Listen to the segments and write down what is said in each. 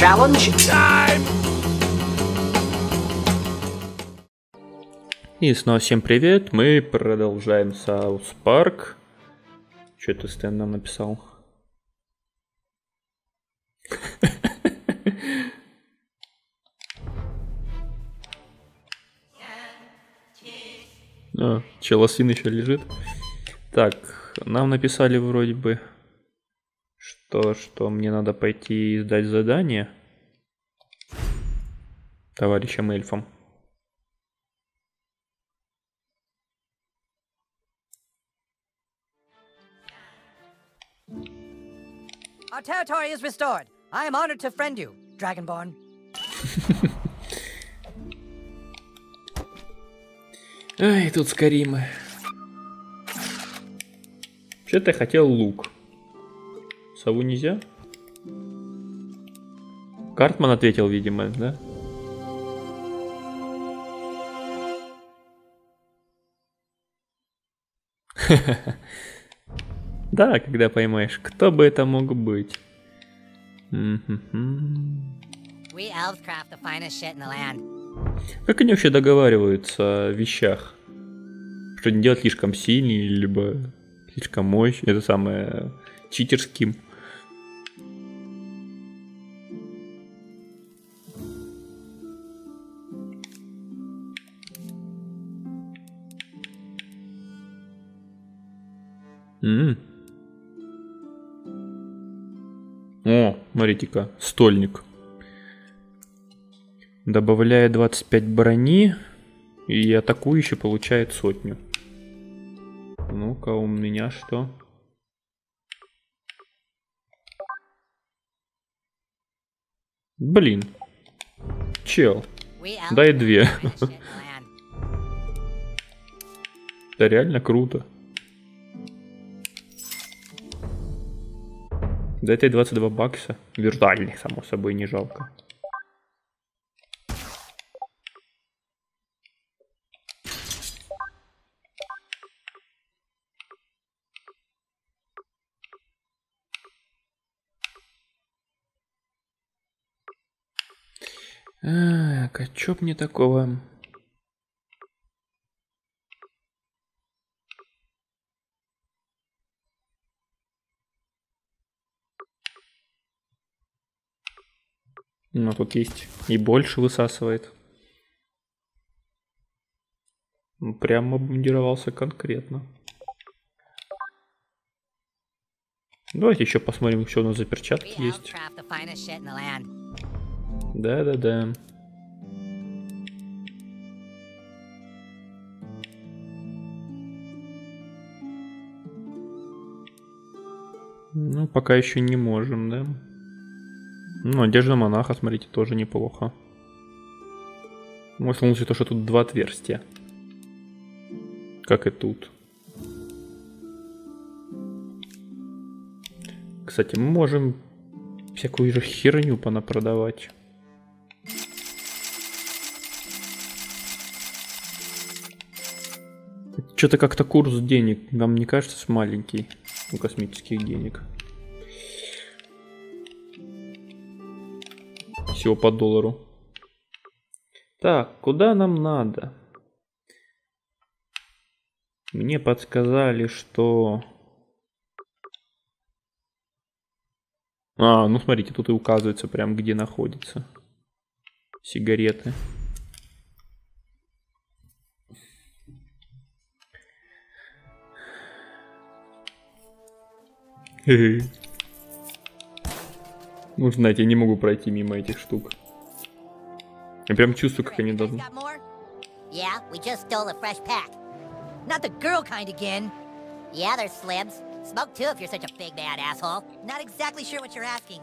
challenge time! И снова всем привет, мы продолжаем South Park. Что это Стэн нам написал? А, челосин еще лежит. Так, нам написали вроде бы, что, что мне надо пойти и сдать задание товарищам эльфам. Our territory is restored. I am honored to friend you, Dragonborn. Ай, тут скоримы. Вообще-то я хотел лук. Сову нельзя? Картман ответил, видимо, да? Да, когда поймаешь, кто бы это мог быть. Как они вообще договариваются о вещах? Что не делать слишком сильный, либо слишком мощный, это самое читерским. Смотрите-ка, стольник. Добавляя 25 брони, и атакующий получает сотню. Ну-ка, у меня что? Блин. Чел. Дай две. Это реально круто. Дайте 22 бакса. Виртуальных, само собой, не жалко. Так, а чё мне такого? Ну, тут есть и больше высасывает. Прям обмундировался конкретно. Давайте еще посмотрим, что у нас за перчатки есть. Да-да-да. Ну, пока еще не можем, да? Ну, одежда монаха, смотрите, тоже неплохо. Может, лучше то, что тут два отверстия. Как и тут. Кстати, мы можем всякую же херню понапродавать. Что-то как-то курс денег, вам не кажется, маленький у космических денег. Всего по доллару. Так, куда нам надо? Мне подсказали, что... А, ну смотрите, тут и указывается прям, где находится сигареты. Хе-хе. Ну, знаете, я не могу пройти мимо этих штук. Я прям чувствую, как они должны. Yeah, we just stole a fresh pack. Not the girl kind again. Yeah, they're slibs. Smoke too if you're such a big bad asshole. Not exactly sure what you're asking.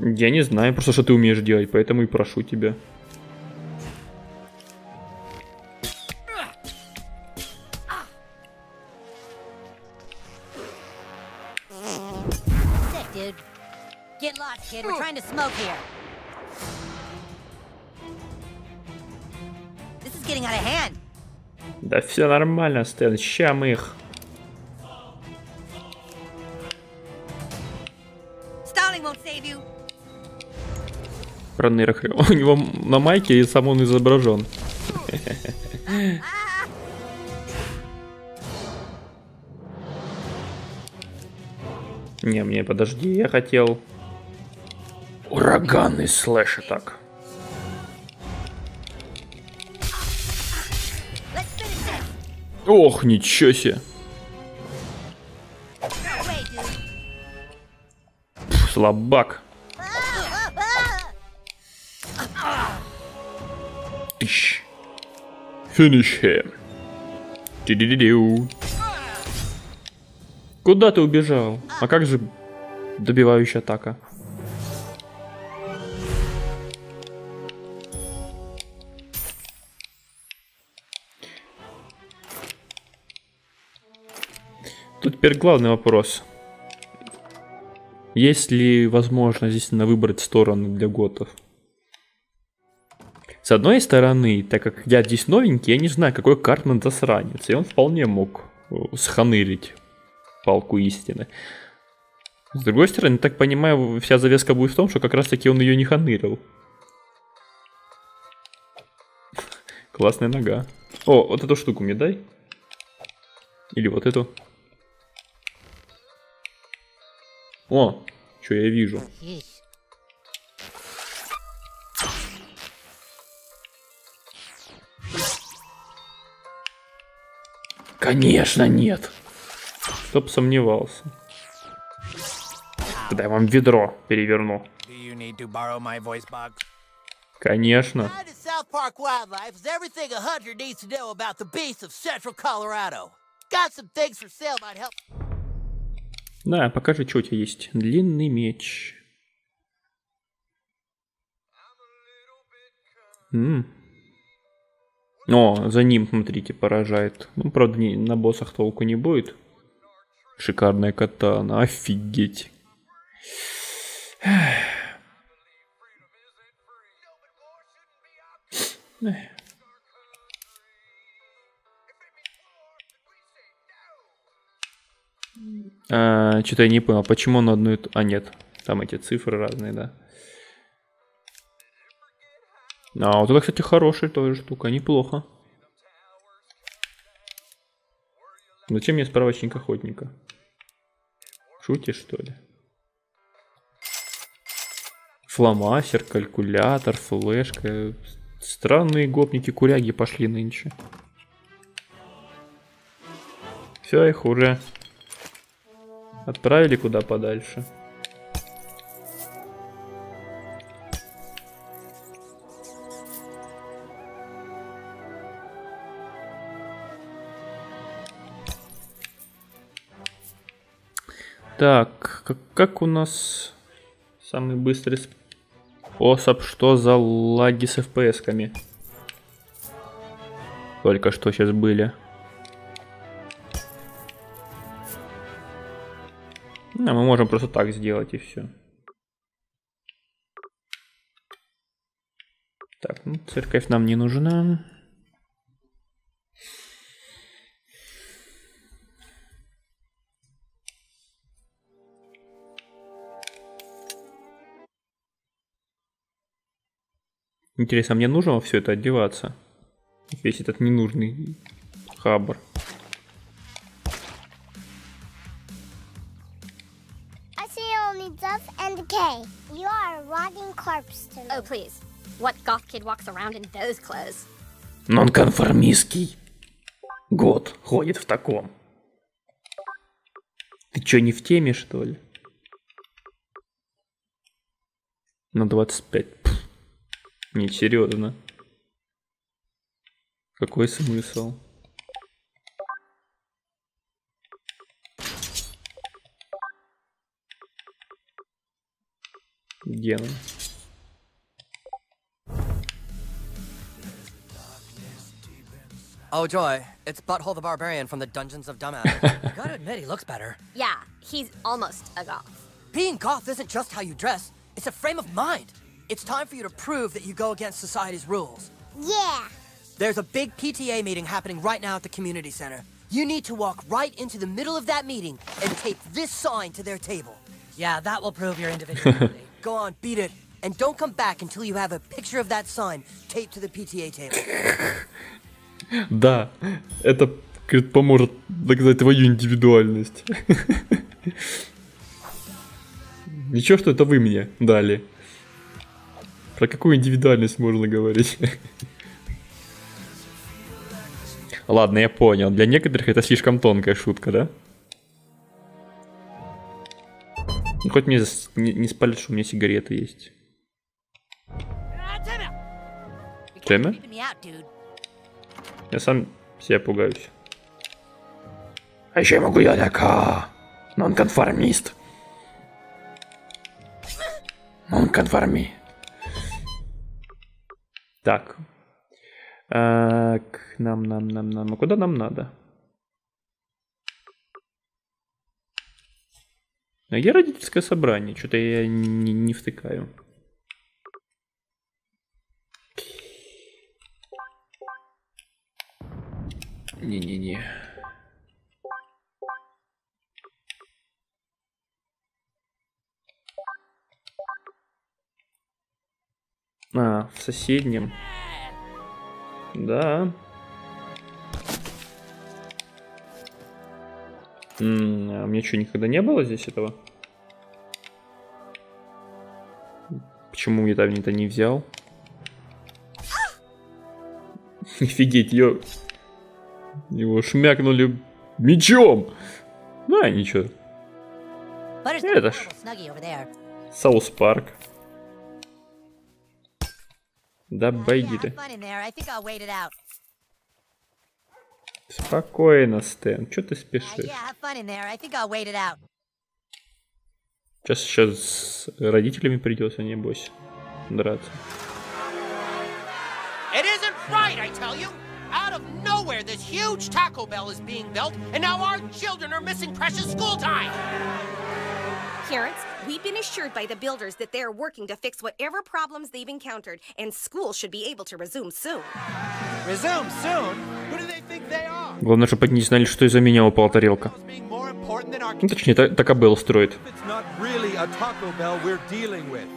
Я не знаю, просто что ты умеешь делать, поэтому и прошу тебя. Smoke here. This is getting out of hand. Да все нормально, Стэн, их. Save you. Про нейрохрен. У него на майке и сам он изображен. Не, мне подожди, я хотел... Ураганный слэш так. Ох, ничего себе. Пф, слабак. Тыщ. Finish him. Ди-ди-ди-дю. Куда ты убежал? А как же добивающая атака? Теперь главный вопрос. Есть ли возможность на выбрать стороны для готов? С одной стороны, так как я здесь новенький, я не знаю, какой Картман засранец, и он вполне мог э, сханырить палку истины. С другой стороны, так понимаю, вся завеска будет в том, что как раз таки он ее не ханырил. Классная нога. О, вот эту штуку мне дай. Или вот эту. О, что я вижу. Конечно нет. Чтоб сомневался. Тогда я вам ведро переверну. Do you need to borrow my voice box? Конечно. Got some things for sale might help. Да, покажи, что у тебя есть. Длинный меч. М. О, за ним, смотрите, поражает. Ну, правда, не- на боссах толку не будет. Шикарная катана, офигеть. А, Что-то я не понял, почему на одну и ту... А, нет, там эти цифры разные, да. А, вот это, кстати, хорошая тоже штука, неплохо. Зачем мне справочник охотника? Шутишь, что ли? Фломастер, калькулятор, флешка. Странные гопники-куряги пошли нынче. Все, их уже отправили куда подальше. Так, как, как у нас самый быстрый способ, что за лаги с FPS-ками? Только что сейчас были. А мы можем просто так сделать и все. Так, ну церковь нам не нужна. Интересно, мне нужно все это одеваться? Весь этот ненужный хабр. And Kay. You are a rotting corpse to me. Oh, please. What goth kid walks around in those clothes? Нонконформистский. Год ходит в таком. Ты чё, не в теме, что ли? На 25. Пф. Не, серьезно. Какой смысл? Где он? Oh joy, it's Butthole the Barbarian from the Dungeons of Dumbass. Gotta admit, he looks better. Yeah, he's almost a goth. Being goth isn't just how you dress, it's a frame of mind. It's time for you to prove that you go against society's rules. Yeah. There's a big PTA meeting happening right now at the community center. You need to walk right into the middle of that meeting and tape this sign to their table. Yeah, that will prove your individuality. Go on, beat it. And don't come back until you have a picture of that sign taped to the PTA table. Да, это говорит, поможет доказать твою индивидуальность. Ничего, что это вы мне дали. Про какую индивидуальность можно говорить? Ладно, я понял. Для некоторых это слишком тонкая шутка, да? Ну, хоть мне не, не спалят, что у меня сигареты есть. Dude. Я сам себя пугаюсь. А еще я могу я такая нонконформист. Нонконформи. Так. А, к нам, нам, нам, нам. А куда нам надо? А где родительское собрание? Что-то я не, не втыкаю. Не-не-не. А, в соседнем. Да. М, А мне что, никогда не было здесь этого? Почему я там это не взял? Офигеть, ё... Его шмякнули мечом. Ну, а ничего. Over there. South Park. Да Uh, обойди ты. Спокойно, Стэн. Че ты Uh, спешишь? yeah, have fun in there. I think I'll wait it out. Сейчас, сейчас с родителями придется, небось, драться. It isn't right, I tell you! Out of nowhere, this huge Taco Bell is being built, and now our children are missing precious school time! Parents, we've been assured by the builders that they're working to fix whatever problems they've encountered, and school should be able to resume soon. Resume soon? Who do they think they are? Главное, чтобы они не знали, что из-за меня упала тарелка. As being more important than our Ну, точнее, та- Тако Белл строит. It's not really a Taco Bell we're dealing with.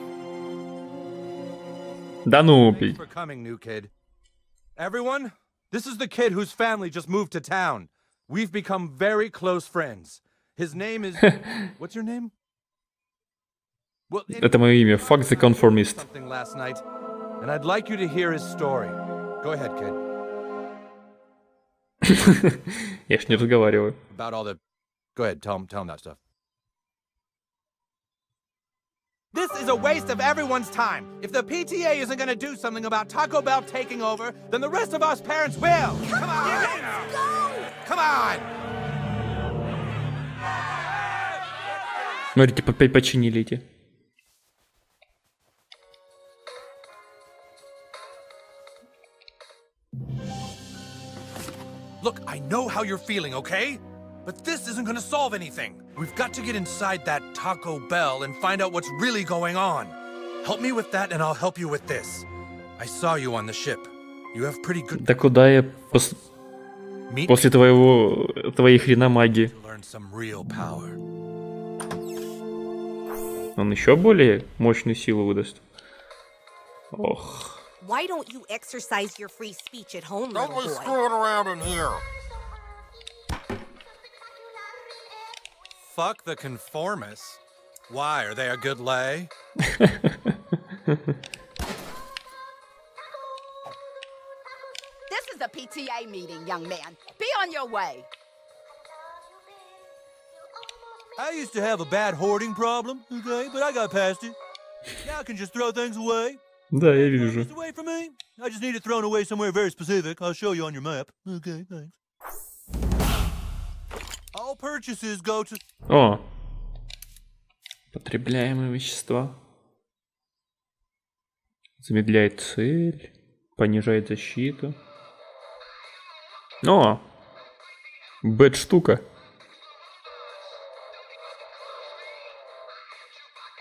Да ну, Thanks пи- for coming, new kid. Everyone, this is the kid whose family just moved to town. We've become very close friends. His name is. What's your name? Well, это мое имя. Fuck the conformist. something last night, and I'd like you to hear his story. Go ahead, kid. Я ж не разговариваю. About all the. Go ahead, tell him, tell him that stuff. This is a waste of everyone's time. If the PTA isn't gonna do something about Taco Bell taking over, then the rest of us parents will. Come on! Come on! Смотрите, опять починили эти. Look, I know how you're feeling, okay? But this isn't gonna solve anything. We've got to get inside that Taco Bell and find out what's really going on. Help me with that, and I'll help you with this. I saw you on the ship. You have pretty good. Да куда я пос- Meet после твоего твоей хрена магии? to learn some real power. Он еще более мощную силу выдаст. Ох. Why don't you exercise your free speech at home, Don't little be boy? screwing around in here. Fuck the conformists. Why? Are they a good lay? This is a PTA meeting, young man. Be on your way. I used to have a bad hoarding problem, okay, but I got past it. Now I can just throw things away. Да, я вижу. Just away from me. I just need it thrown away somewhere very specific. I'll show you on your map. Okay, thanks. О. Потребляемые вещества. Замедляет цель. Понижает защиту. О. Бэт штука.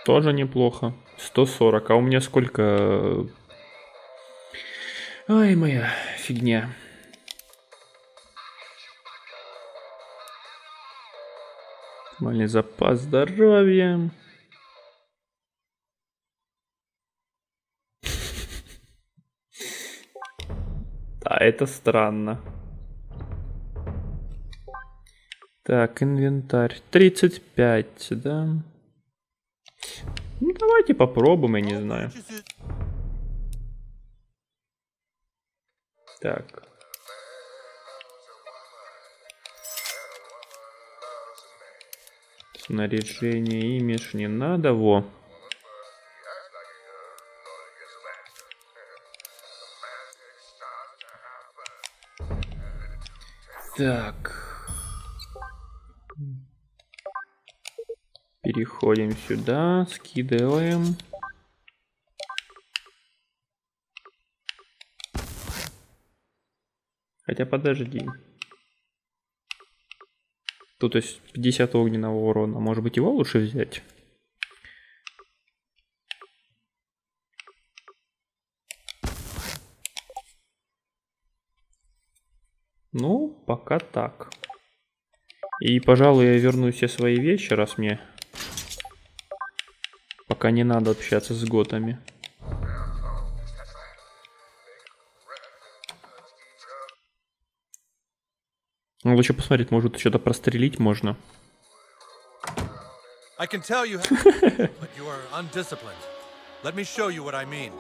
Тоже неплохо. 140. А у меня сколько? Ай, моя фигня. Малый запас здоровья. Да, это странно. Так, инвентарь. 35, да? Ну, давайте попробуем, я не знаю. Так. Снаряжение, имидж не надо, во. Так. Переходим сюда, скидываем. Хотя подожди. Тут есть 50 огненного урона. Может быть его лучше взять? Ну, пока так. И, пожалуй, я верну все свои вещи, раз мне пока не надо общаться с готами. Ну, лучше посмотреть, может что-то прострелить можно. I can tell you, but you are undisciplined. Let me show you what I mean.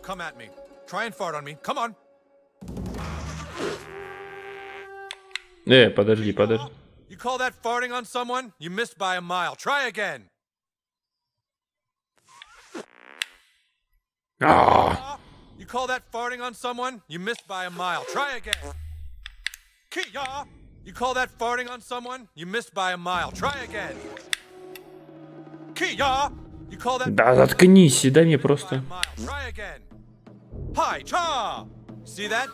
Come at me. Try and fart on me. Come on. Э, подожди, подожди. You call that farting on someone? You missed by a mile. Try again. Ah. You call that farting on someone? You missed by a mile. Try again. Kia! You call that farting on someone? You missed by a mile. Try again. Kia! You call that Да заткнись и дай мне просто. Try again. Hi, cha! See that?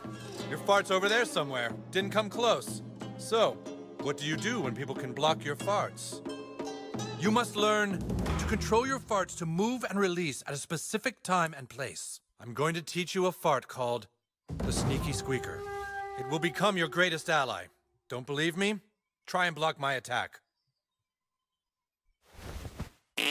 Your fart's over there somewhere. Didn't come close. So, what do you do when people can block your farts? You must learn to control your farts to move and release at a specific time and place. I'm going to teach you a fart called the sneaky squeaker. It will become your greatest ally. Don't believe me? Try and block my attack. you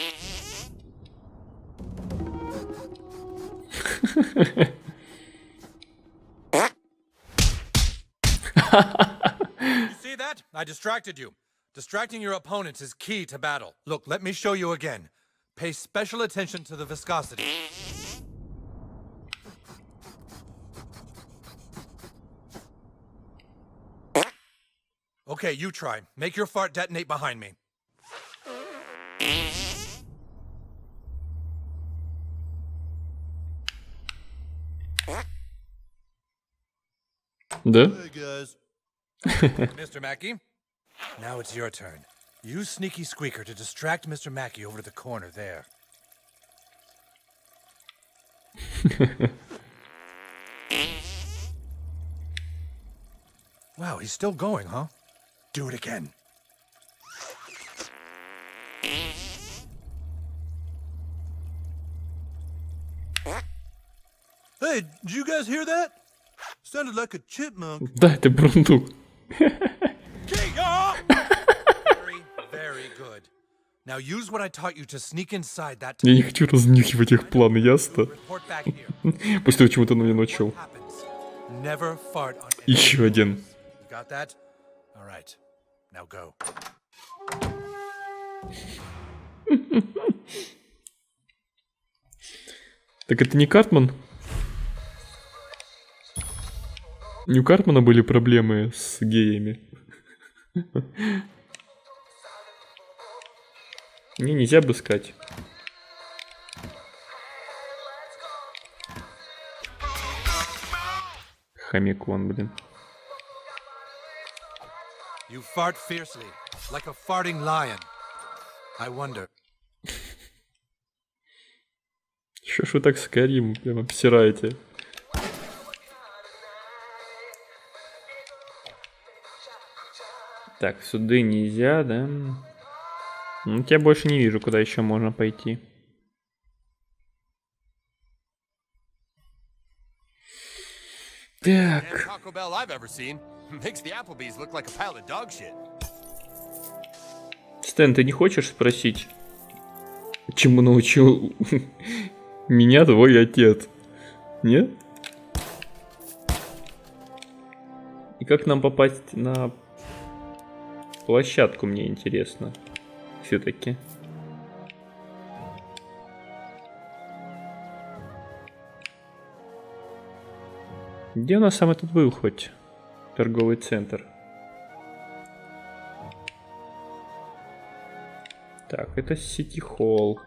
see that? I distracted you. Distracting your opponents is key to battle. Look, let me show you again. Pay special attention to the viscosity. Okay, you try. Make your fart detonate behind me. Да? Hey, guys. Mr. Mackey, now it's your turn. Use Sneaky Squeaker to distract Mr. Mackey over to the corner there. wow, he's still going, huh? Do it again. Hey, did you guys hear that? Sounded like a chipmunk. Да, это good. Now use what I taught you to sneak inside that Я не хочу разнюхивать их планы, ясно? После того, чему ты на меня научил. Еще один. All right. Now go. Так это не Картман? Не у Картмана были проблемы с геями? Не, нельзя обыскать. Хомяк вон, блин. You fart fiercely, like a farting lion. I wonder. Что ж вы так Скайрим прям обсираете? Так, суды нельзя, да? Ну, тебя больше не вижу, куда еще можно пойти. shit. Стэн, ты не хочешь спросить, чему научил меня твой отец? Нет? как нам попасть на площадку, мне интересно. Все-таки. Где у нас сам этот был хоть? Торговый центр. Так, это Сити Холл.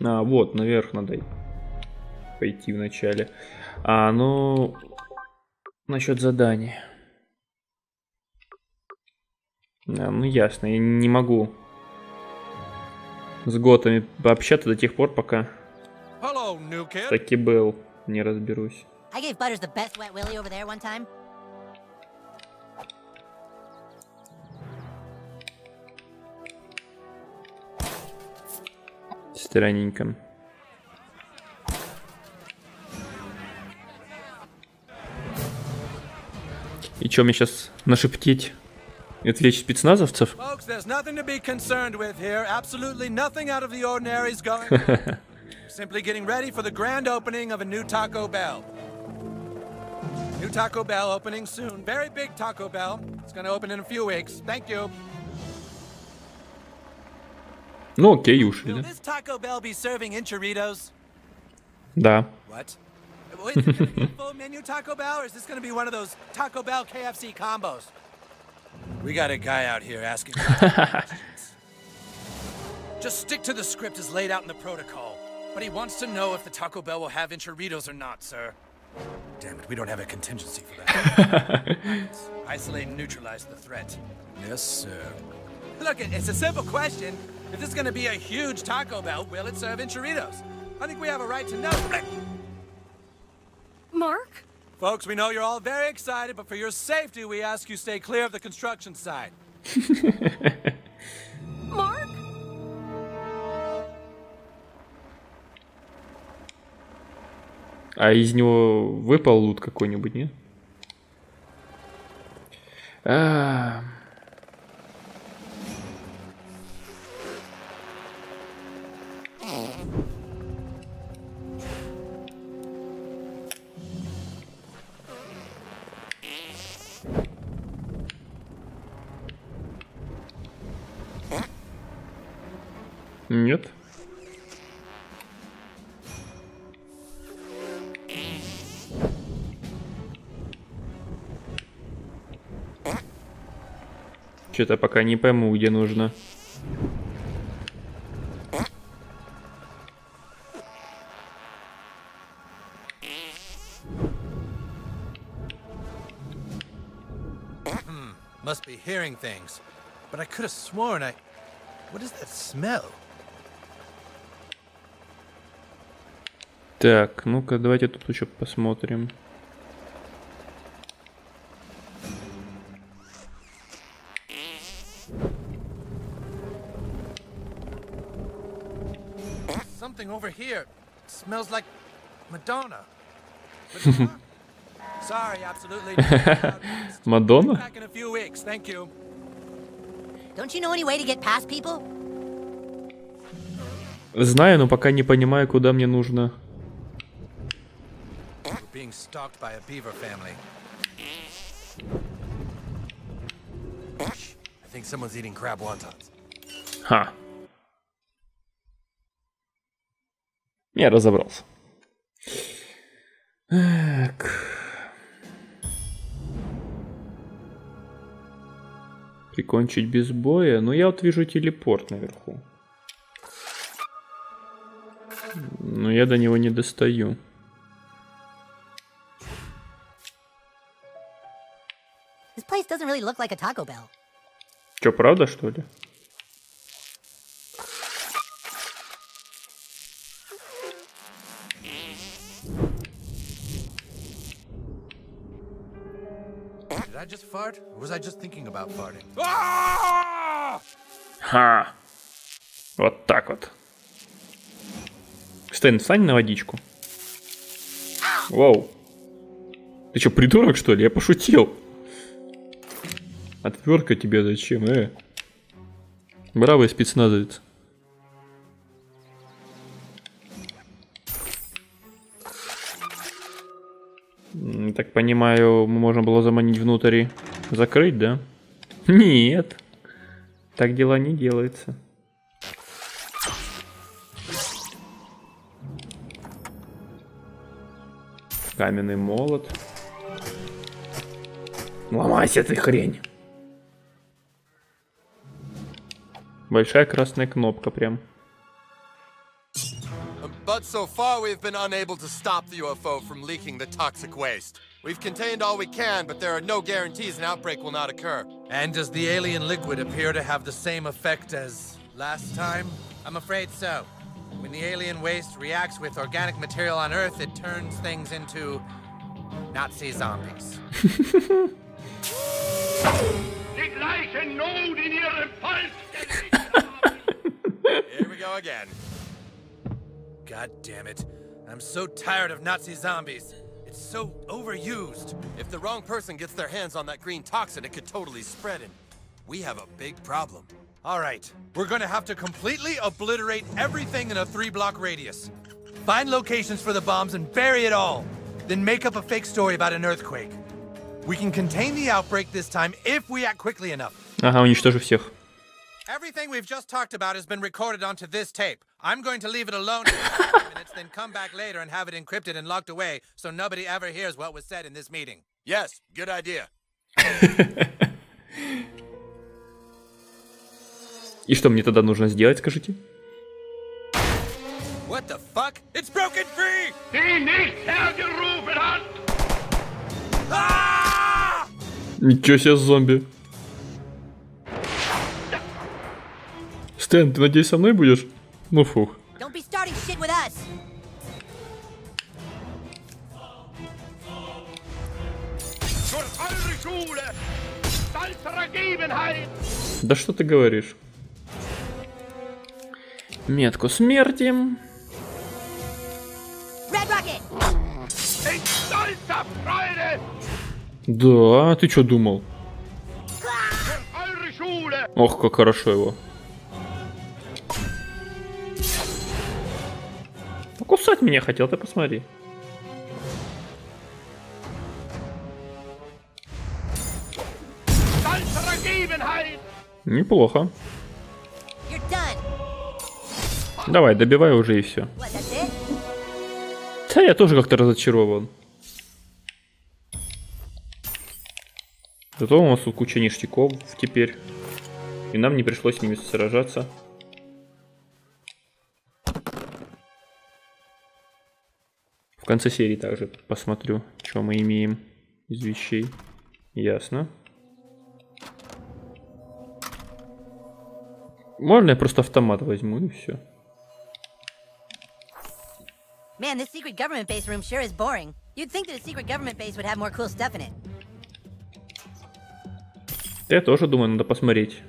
А, вот, наверх надо пойти вначале. А, ну... Насчет задания. А, ну ясно, я не могу с готами пообщаться до тех пор, пока Hello, таки был, не разберусь. Странненько. И чё мне сейчас нашептить? Отвлечь спецназовцев? Folks, there's nothing to be concerned with here. Absolutely nothing out of the ordinary is going Simply getting ready for the grand opening of a new Taco Bell. New Taco Bell opening soon. Very big Taco Bell. It's gonna open in a few weeks. Thank you. Ну окей, ушли, Will да? this Taco Bell be serving enchiritos? Да. What? Well, Is it gonna be a full menu Taco Bell, or is this gonna be one of those Taco Bell KFC combos? We got a guy out here asking. questions. Just stick to the script as laid out in the protocol. But he wants to know if the Taco Bell will have enchiritos or not, sir. Damn it, we don't have a contingency for that. Isolate and neutralize the threat. Yes, sir. Look, it's a simple question. If this is gonna be a huge Taco Bell, will it serve enchiritos? I think we have a right to know. Mark? Folks, we know you're all very excited, but for your safety, we ask you stay clear of the construction site. Mark? А из него выпал лут какой-нибудь, нет? А, Нет. Что-то пока не пойму, где нужно. Must be hearing things. But I could have sworn I. What is that smell? Так, ну-ка, давайте тут еще посмотрим. Something over here smells like Madonna. Madonna? Sorry, absolutely. Мадонна? Back in a few weeks, thank you. Don't you know any way to get past people? Знаю, но пока не понимаю, куда мне нужно. Being stalked by a beaver family. I think someone's eating crab wontons. Ха. Я разобрался. Так. Прикончить без боя. Ну, я вот вижу телепорт наверху. Но я до него не достаю. Place doesn't really look like a Taco Bell. Че, правда, что ли? Did I just fart? Or was I just thinking about farting? Ха. Вот так вот. Стэн, встань на водичку. Вау. Ты что, придурок, что ли? Я пошутил. Отвертка тебе зачем, э? Бравый спецназовец. Так понимаю, мы можно было заманить внутрь и закрыть, да? Нет. Так дела не делается. Каменный молот. Ломайся ты, хрень! Большая красная кнопка прям. But so far, we've been unable to stop the UFO from leaking the toxic waste. We've contained all we can, but there are no guarantees an outbreak will not occur. And does the alien liquid appear to have the same effect as last time? I'm afraid so. When the alien waste reacts with organic material on Earth, it turns things into Nazi zombies. Die gleiche Not in ihrem Fall Here we go again. God damn it. I'm so tired of Nazi zombies. It's so overused. If the wrong person gets their hands on that green toxin, it could totally spread, and we have a big problem. All right, we're gonna have to completely obliterate everything in a three block radius. Find locations for the bombs and bury it all. Then make up a fake story about an earthquake. We can contain the outbreak this time if we act quickly enough. Ага, уничтожу всех. Everything we've just talked about has been recorded onto this tape. I'm going to leave it alone for a few minutes, then come back later and have it encrypted and locked away so nobody ever hears what was said in this meeting. Yes, good idea. И что мне тогда нужно сделать, скажите? What the fuck? It's broken free! die nicht hergerufen hat. Ah! Ничего себе зомби. Стэн, ты надеюсь со мной будешь? Ну фух. Да что ты говоришь? Метку смерти. Да, а ты что думал? Ох, как хорошо его. Покусать меня хотел, ты посмотри. Неплохо. Давай, добивай уже и все. Да, я тоже как-то разочарован. Зато у нас тут куча ништяков теперь. И нам не пришлось с ними сражаться. В конце серии также посмотрю, что мы имеем из вещей. Ясно. Можно я просто автомат возьму и все. Man, this secret government base room sure is boring. You'd think that a secret government base would have more cool stuff in it. Я тоже думаю, надо посмотреть.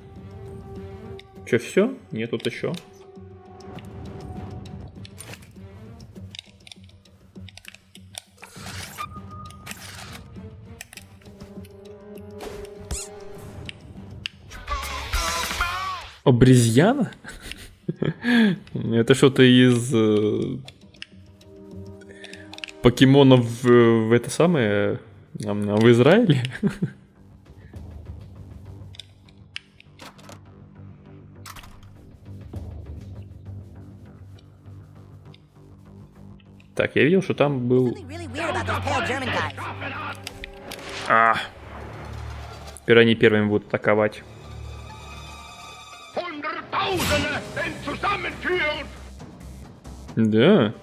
Че, все? Нет, тут еще. Обрезьяна? Это что-то из э, покемонов в, в это самое ам, в Израиле? Так, я видел, что там был... А, теперь они первыми будут атаковать. Да.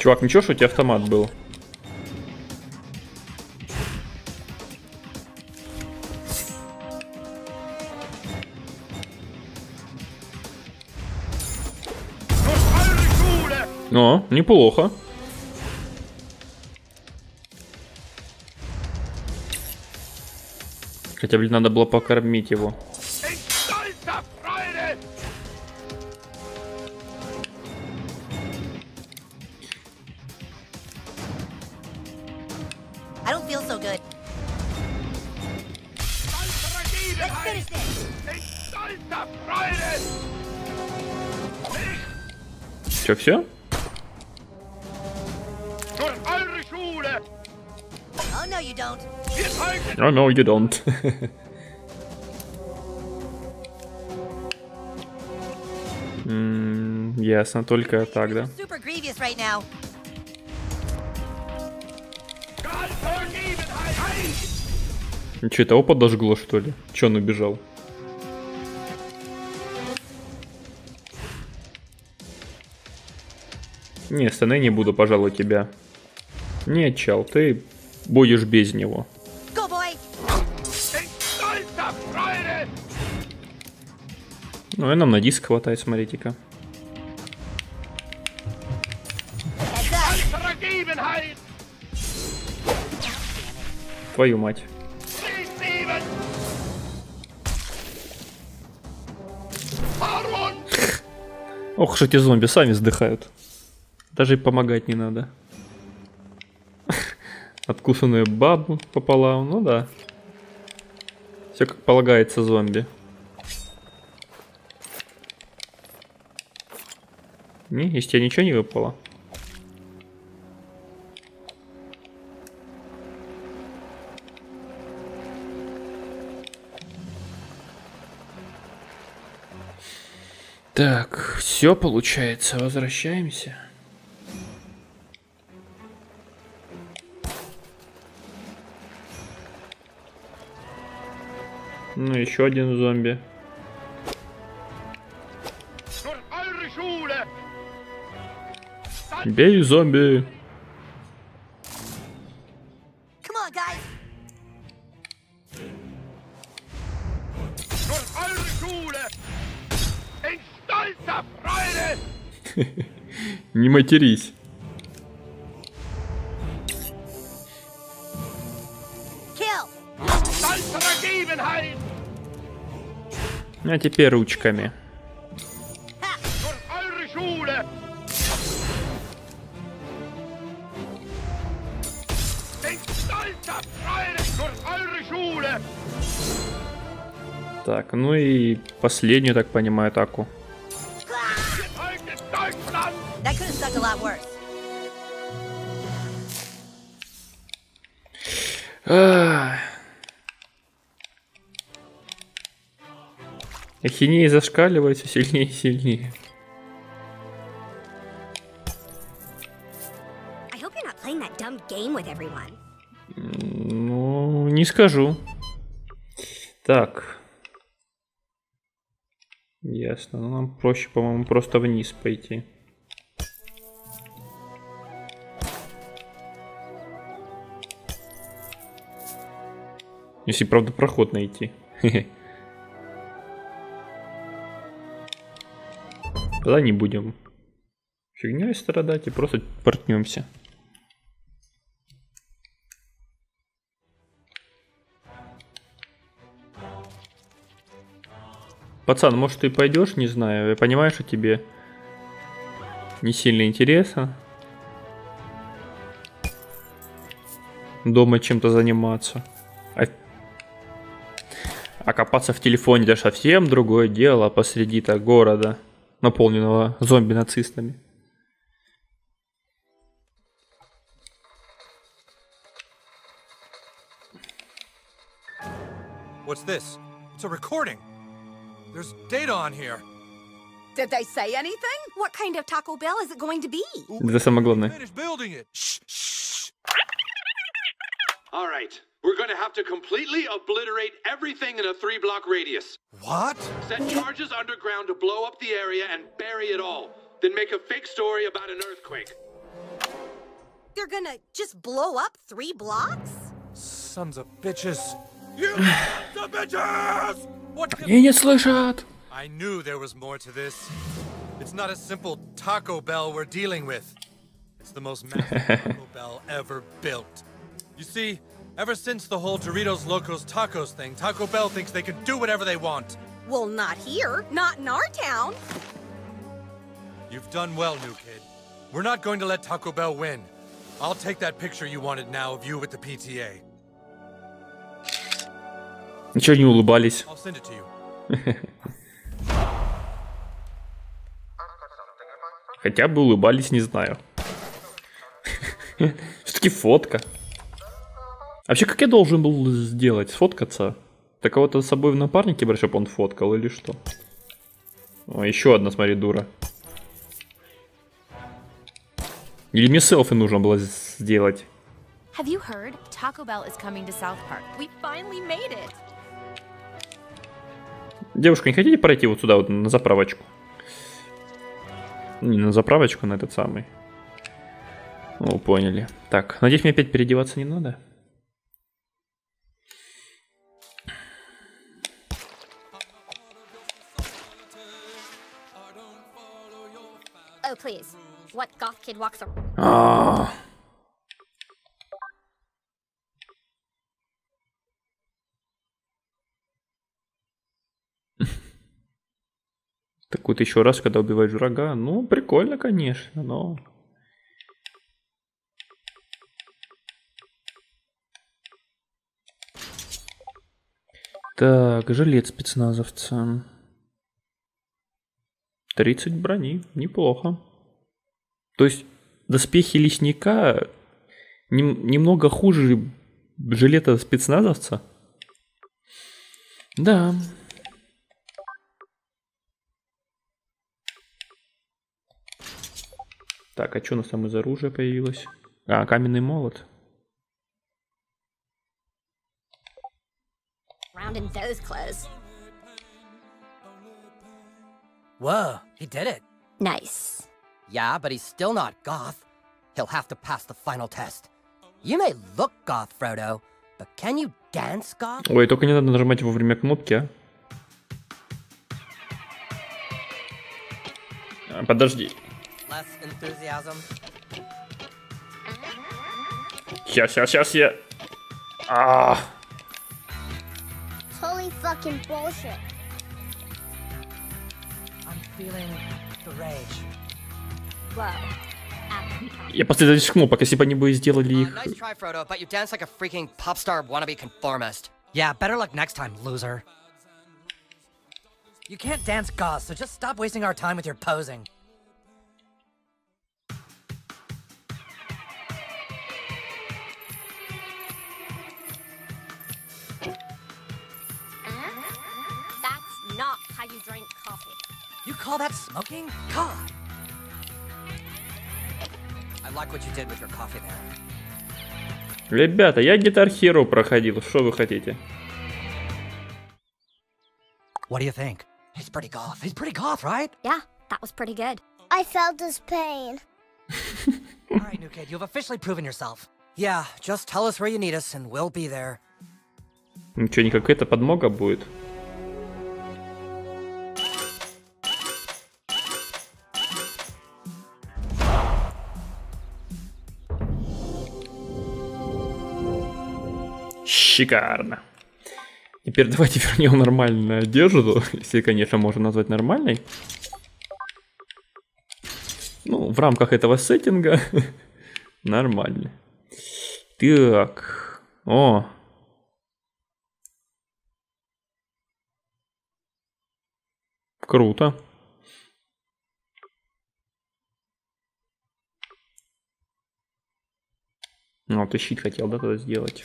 Чувак, ничего, что у тебя автомат был? О, неплохо. Хотя, блин, надо было покормить его. Oh, no, you don't. Oh, no, you don't. М, Ясно, только так, да? Че, того подожгло, что ли? Че он убежал? Не, станы не буду, пожалуй, тебя. Не, чел, ты будешь без него. Ну и нам на диск хватает, смотрите-ка. Твою мать. C7! Harun! Ох, что эти зомби сами сдыхают. Даже и помогать не надо. Откусанную бабу пополам, ну да. Все как полагается зомби. Не, из тебя ничего не выпало. Так, все получается, возвращаемся. Ну, еще один зомби. Бей зомби! Come on, eure Schule! Так, ну и последнюю, так понимаю, атаку. Ахинеи зашкаливает все сильнее и сильнее. Ну, не скажу. Так. Ясно. Ну, нам проще, по-моему, просто вниз пойти. Если, правда, проход найти. Тогда не будем фигней страдать и просто портнемся. Пацан, может ты пойдешь, не знаю. Я понимаю, что тебе не сильно интересно. Дома чем-то заниматься. А... а копаться в телефоне это совсем другое дело посреди-то города, наполненного зомби-нацистами. What's this? It's a recording. There's data on here. Did they say anything? What kind of Taco Bell is it going to be? Это самое главное. Finish building it. Shh, shh. All right, we're going to have to completely obliterate everything in a three block radius. What? Set charges underground to blow up the area and bury it all. Then make a fake story about an earthquake. They're gonna just blow up three blocks? Sons of bitches. You sons of bitches! What can- И не слышат. I knew there was more to this. It's not a simple Taco Bell we're dealing with. It's the most massive Taco Bell ever built. You see, ever since the whole Doritos Locos Tacos thing, Taco Bell thinks they can do whatever they want. Well, not here. Not in our town. You've done well, new kid. We're not going to let Taco Bell win. I'll take that picture you wanted now of you with the PTA. Ничего не улыбались. I'll send it to you. Хотя бы улыбались, не знаю. Все-таки фотка. Вообще, как я должен был сделать? Сфоткаться? Так кого-то с собой в напарнике брать, чтобы он фоткал или что? О, еще одна, смотри, дура. Или мне селфи нужно было сделать? Have you heard? Taco Bell is coming to South Park. We finally made it. Девушка, не хотите пройти вот сюда, вот на заправочку? Не на заправочку, на этот самый. О, поняли. Так, надеюсь, мне опять переодеваться не надо. Oh, please. What goth kid walks around? А. Так вот еще раз, когда убиваешь врага, ну, прикольно, конечно, но... Так, жилет спецназовца. 30 брони, неплохо. То есть доспехи лесника нем, немного хуже жилета спецназовца? Да. Так, а что у нас там из оружия появилось? А, каменный молот. Around in those clothes. Whoa, he did it. Nice. Yeah, but he's still not goth. He'll have to pass the final test. You may look goth, Frodo, but can you dance goth? Ой, только не надо нажимать во время кнопки, а. А, Подожди. Less enthusiasm. Сейчас, сейчас, сейчас я... А, Totally fucking bullshit. I'm feeling the rage. Whoa. я последователь кнопок, если бы они бы сделали их... Nice try, Frodo, but you dance like a freaking pop star wannabe conformist. Yeah, better luck next time, loser. You can't dance goth, so just stop wasting our time with your posing. You call that smoking? God. I like what you did with your coffee there. Ребята, я Guitar Hero проходил, что вы хотите? What do you think? He's pretty goth. He's pretty goth, right? Yeah, that was pretty good. I felt his pain. All right, new kid, you've officially proven yourself. Yeah, just tell us where you need us and we'll be there. Ничего, не какая-то подмога будет. Шикарно. Теперь давайте вернем нормальную одежду, если, конечно, можно назвать нормальной. Ну, в рамках этого сеттинга нормально. Так. О, Круто. Ну, ты щит хотел, да, тогда сделать?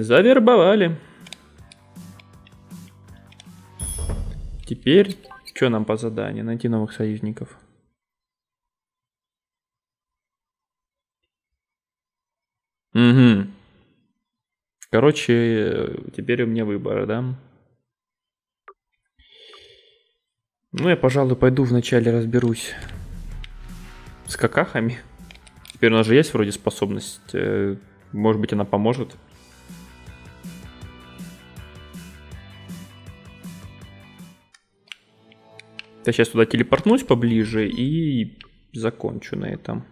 Завербовали. Теперь, что нам по заданию? Найти новых союзников. Угу. Короче, теперь у меня выбор, да? Ну, я, пожалуй, пойду вначале разберусь с какахами. Теперь у нас же есть вроде способность. э, Может быть, она поможет. Я сейчас туда телепортнусь поближе и закончу на этом.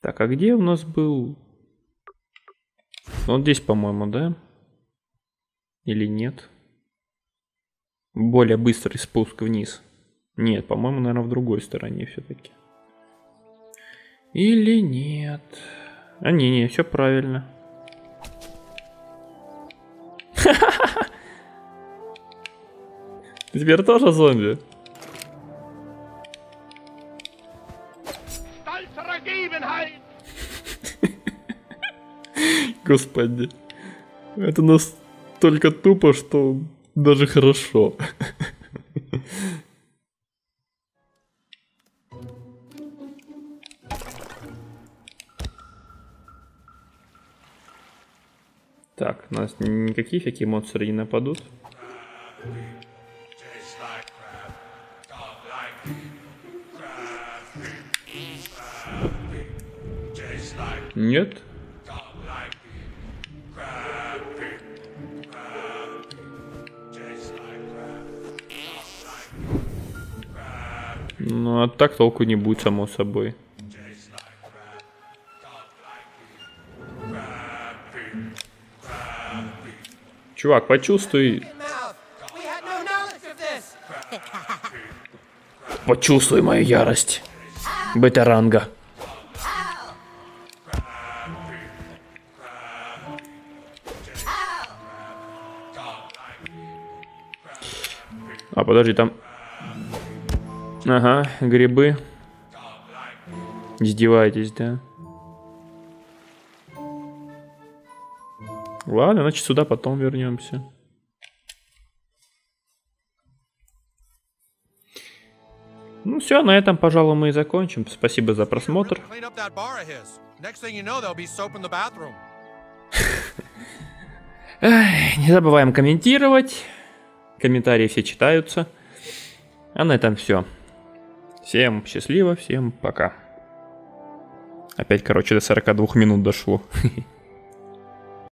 Так, а где у нас был? Вот здесь, по-моему, да? Или нет? Более быстрый спуск вниз. Нет, по-моему, наверное, в другой стороне все-таки. Или нет? А не, не, все правильно. Ты теперь тоже зомби? Господи. Это настолько тупо, что даже хорошо. Так, у нас никакие всякие монстры не нападут. Нет? Ну, а так толку не будет, само собой. Чувак, почувствуй. Почувствуй мою ярость. Бета-ранга. А, подожди, там... Ага, грибы. Издеваетесь, да? Ладно, значит сюда потом вернемся. Ну все, на этом, пожалуй, мы и закончим. Спасибо за просмотр. Не забываем комментировать. Комментарии все читаются. А на этом все. Всем счастливо, всем пока. Опять, короче, до 42 минут дошло.